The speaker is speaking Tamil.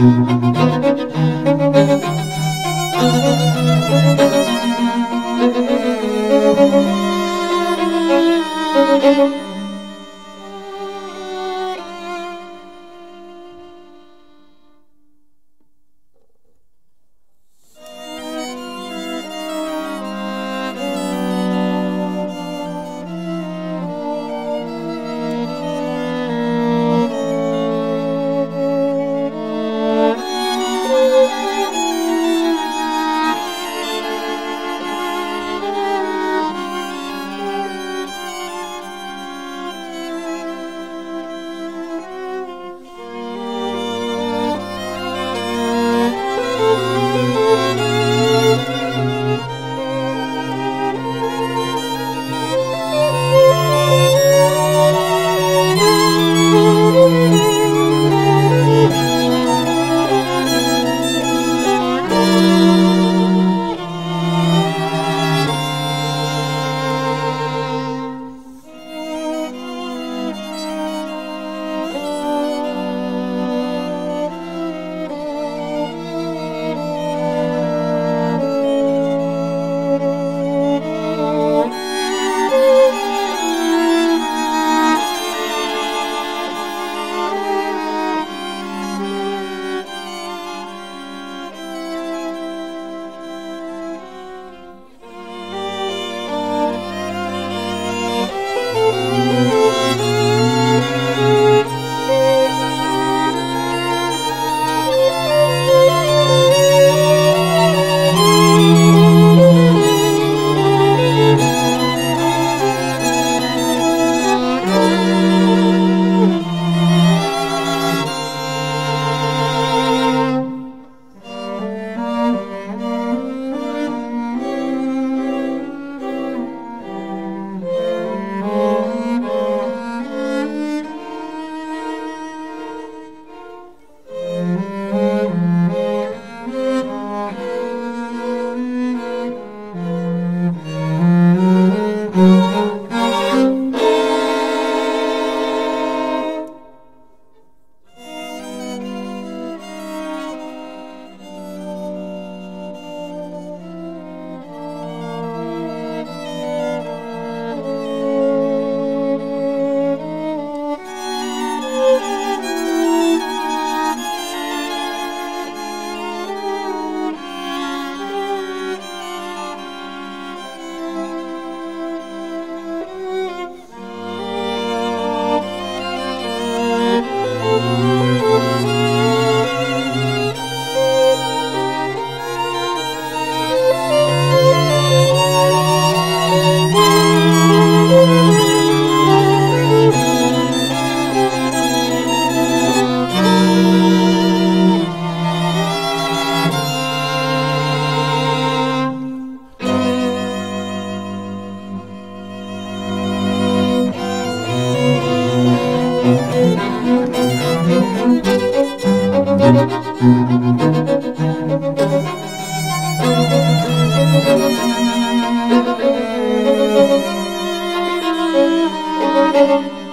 Müzik thank you